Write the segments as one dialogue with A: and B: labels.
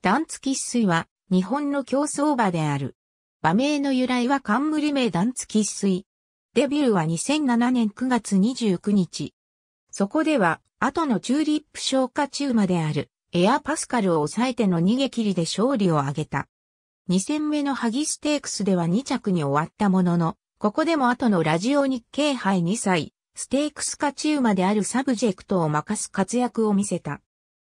A: ダンツキッスイは日本の競走馬である。馬名の由来は冠名ダンツキッスイ。デビューは2007年9月29日。そこでは、後のチューリップ賞勝ち馬である、エアパスカルを抑えての逃げ切りで勝利を挙げた。2戦目の萩ステークスでは2着に終わったものの、ここでも後のラジオ日経杯2歳ステークス勝ち馬であるサブジェクトを負かす活躍を見せた。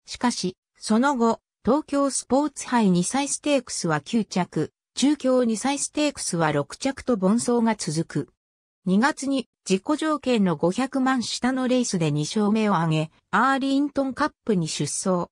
A: しかし、その後、東京スポーツ杯2歳ステークスは9着、中京2歳ステークスは6着と凡走が続く。2月に自己条件の500万下のレースで2勝目を挙げ、アーリントンカップに出走。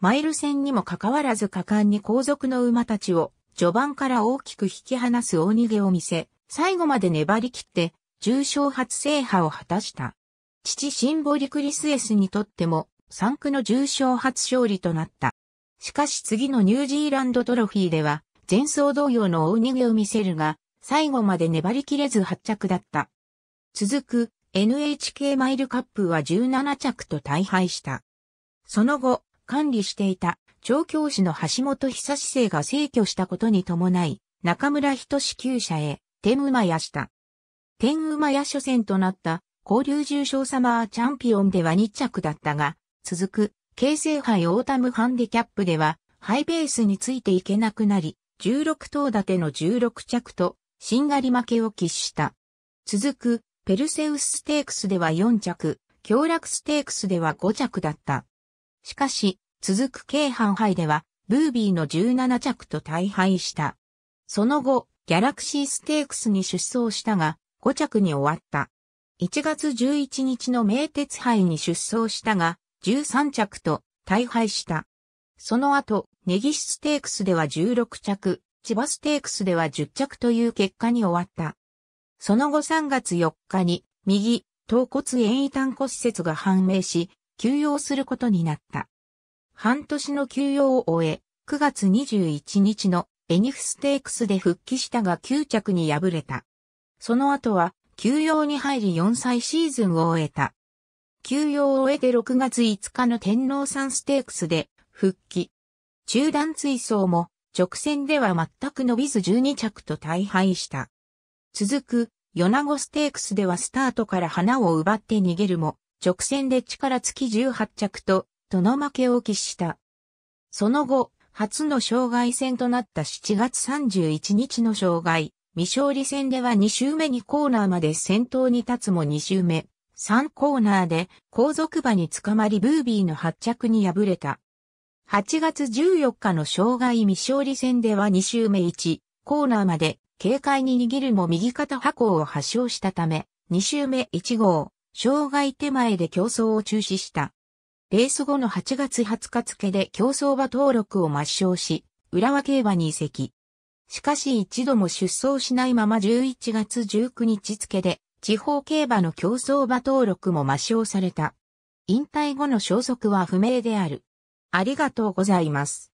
A: マイル戦にもかかわらず果敢に後続の馬たちを序盤から大きく引き離す大逃げを見せ、最後まで粘り切って重賞初制覇を果たした。父シンボリクリスエスにとっても3区の重賞初勝利となった。しかし次のニュージーランドトロフィーでは前走同様の大逃げを見せるが、最後まで粘り切れず発着だった。続く NHK マイルカップは17着と大敗した。その後、管理していた調教師の橋本久志生が逝去したことに伴い、中村仁志厩舎へ、天馬屋した。天馬屋初戦となった交流重賞サマーチャンピオンでは2着だったが、続く、京成杯オータムハンディキャップでは、ハイペースについていけなくなり、16頭立ての16着と、しんがり負けを喫した。続く、ペルセウスステークスでは4着、京洛ステークスでは5着だった。しかし、続く京阪杯では、ブービーの17着と大敗した。その後、ギャラクシーステークスに出走したが、5着に終わった。1月11日の名鉄杯に出走したが、13着と大敗した。その後、ネギシステークスでは16着、千葉ステークスでは10着という結果に終わった。その後3月4日に、右、頭骨炎異端骨折が判明し、休養することになった。半年の休養を終え、9月21日のエニフステークスで復帰したが9着に敗れた。その後は休養に入り4歳シーズンを終えた。休養を終えて6月5日の天皇山ステークスで復帰。中段追走も直線では全く伸びず12着と大敗した。続く、米子ステークスではスタートから花を奪って逃げるも、直線で力尽き18着と、との負けを喫した。その後、初の障害戦となった7月31日の障害、未勝利戦では2周目にコーナーまで先頭に立つも2周目、3コーナーで後続馬に捕まりブービーの発着に敗れた。8月14日の障害未勝利戦では2周目1、コーナーまで軽快に握るも右肩破行を発症したため、2周目1号、障害手前で競争を中止した。レース後の8月20日付で競走馬登録を抹消し、浦和競馬に移籍。しかし一度も出走しないまま11月19日付で地方競馬の競走馬登録も抹消された。引退後の消息は不明である。ありがとうございます。